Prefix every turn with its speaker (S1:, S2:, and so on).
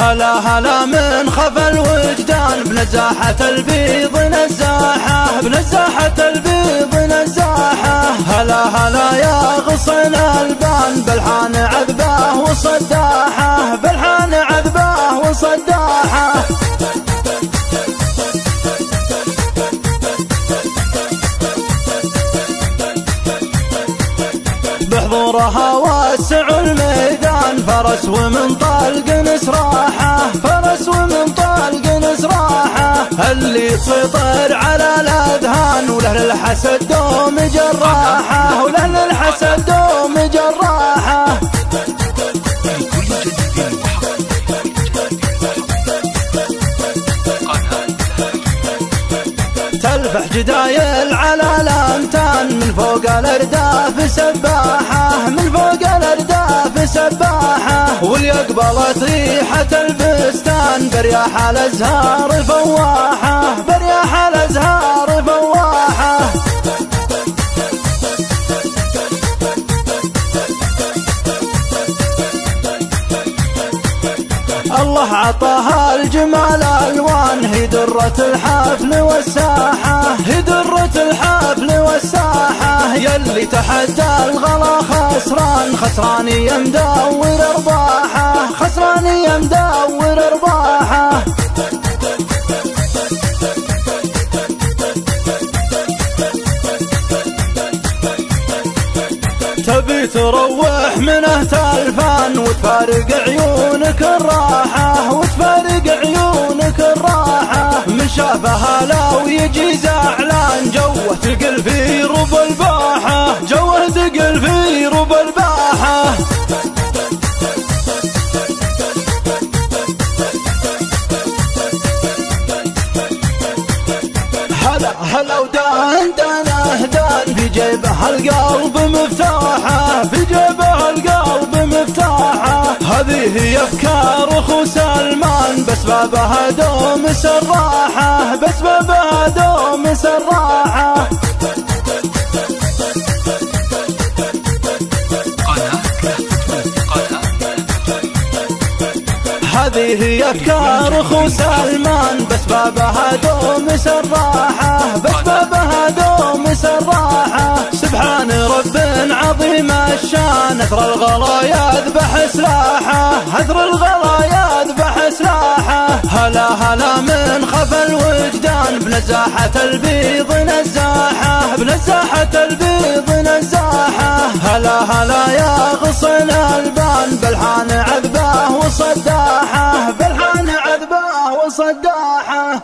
S1: هلا هلا من خفى الوجدان بنزاحة البيض نزاحة بنزاحة البيض نزاحة. هلا هلا يا غصن البان بالحان عذباه وصداحة بالحان عذباه وصداحة. بحضورها واسع فرس ومن طلق نسراحه فرس ومن طلق نسراحه. اللي تسيطر على الأذهان وله للحسد دوم جراحه وله للحسد دوم جراحه. تلفح جدايل على الامتان من فوق الأرداف سباحه من فوق الأرداف اقبلت ريحه البستان برياح الأزهار فواحة برياح الأزهار فواحة. الله عطاها الجمال ألوان هي درة الحفل والساحة. هي درة الحفل والساحة. يلي تحدى الغلا خسران خسران يا مدور تروح منه تلفان وتفارق عيونك الراحة وتفارق عيونك الراحة. من شافها لا ويجي زعلان جوه تقل في رب الباحة. جوه تقل في رب الباحة. هلا ودان دان في جيبه القلب مفتاحه في جيبه القلب مفتاحه هذه هي افكار اخو سلمان بس بابها دوم سراحة بس بابها دوم سراحة. هذه هي أخو سلمان. بس بابها دوم سراحه بس بابها دوم سراحه سبحان رب عظيم الشان. اثر الغلا يذبح سلاحة. اثر الغلا يذبح سلاحة. هلا هلا من خفى الوجدان. بنزاحة البيض نزاحة. بنزاحة البيض نزاحة. هلا هلا يا غصن البان. بالحان عذباه وصداحه وصداحه